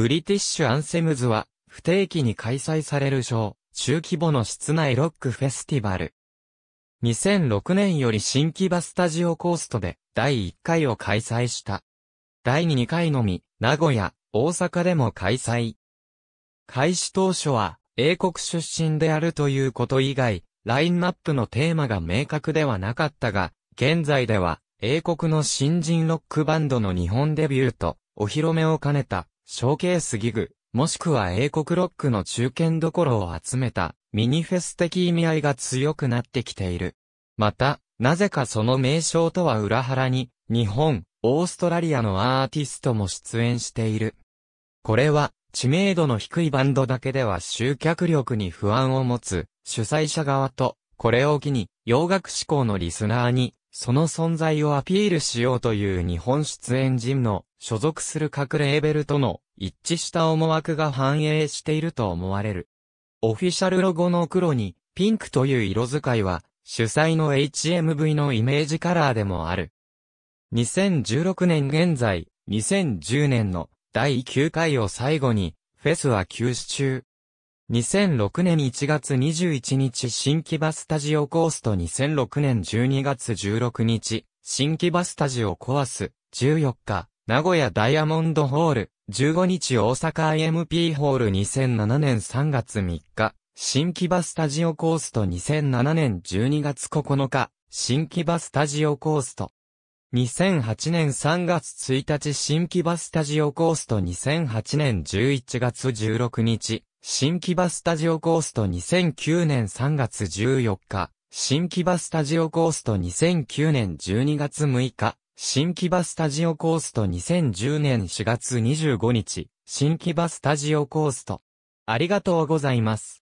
ブリティッシュアンセムズは、不定期に開催される小、中規模の室内ロックフェスティバル。2006年より新木場スタジオコーストで第1回を開催した。第2回のみ、名古屋、大阪でも開催。開始当初は、英国出身であるということ以外、ラインナップのテーマが明確ではなかったが、現在では、英国の新人ロックバンドの日本デビューと、お披露目を兼ねた、ショーケースギグ、もしくは英国ロックの中堅どころを集めた、ミニフェス的意味合いが強くなってきている。また、なぜかその名称とは裏腹に、日本、オーストラリアのアーティストも出演している。これは、知名度の低いバンドだけでは集客力に不安を持つ主催者側と、これを機に洋楽志向のリスナーにその存在をアピールしようという日本出演陣の所属する各レーベルとの一致した思惑が反映していると思われる。オフィシャルロゴの黒にピンクという色使いは主催の HMV のイメージカラーでもある。2016年現在、2010年の第9回を最後に、フェスは休止中。2006年1月21日新木場スタジオコースト2006年12月16日、新木場スタジオコアス、14日、名古屋ダイヤモンドホール、15日大阪 IMP ホール2007年3月3日、新木場スタジオコースト2007年12月9日、新木場スタジオコースト。2008年3月1日新木場スタジオコースト2008年11月16日、新木場スタジオコースト2009年3月14日、新木場スタジオコースト2009年12月6日、新木場スタジオコースト2010年4月25日、新木場スタジオコースト。ありがとうございます。